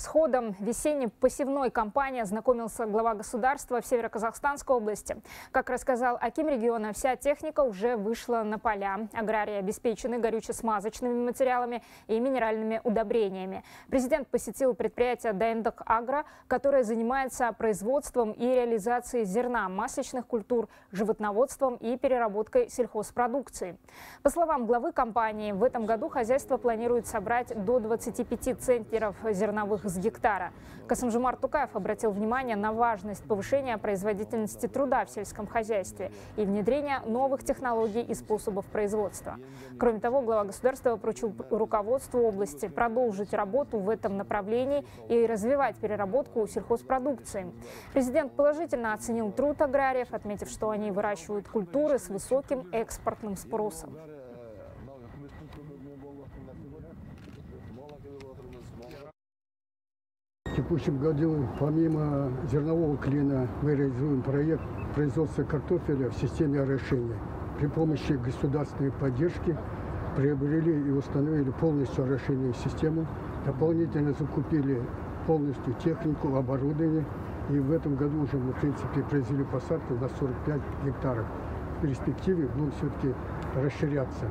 С ходом весенней посевной кампании ознакомился глава государства в Северо-Казахстанской области. Как рассказал Аким региона, вся техника уже вышла на поля. Аграрии обеспечены горюче-смазочными материалами и минеральными удобрениями. Президент посетил предприятие Дайндак Агро, которое занимается производством и реализацией зерна, масочных культур, животноводством и переработкой сельхозпродукции. По словам главы компании, в этом году хозяйство планирует собрать до 25 центнеров зерновых с гектара. Касымжумар Тукаев обратил внимание на важность повышения производительности труда в сельском хозяйстве и внедрения новых технологий и способов производства. Кроме того, глава государства поручил руководству области продолжить работу в этом направлении и развивать переработку сельхозпродукции. Президент положительно оценил труд аграриев, отметив, что они выращивают культуры с высоким экспортным спросом. Текущем году помимо зернового клина мы реализуем проект производства картофеля в системе орошения. При помощи государственной поддержки приобрели и установили полностью орошенную систему. Дополнительно закупили полностью технику, оборудование. И в этом году уже мы, в принципе, произвели посадку на 45 гектаров. В перспективе будем все-таки расширяться.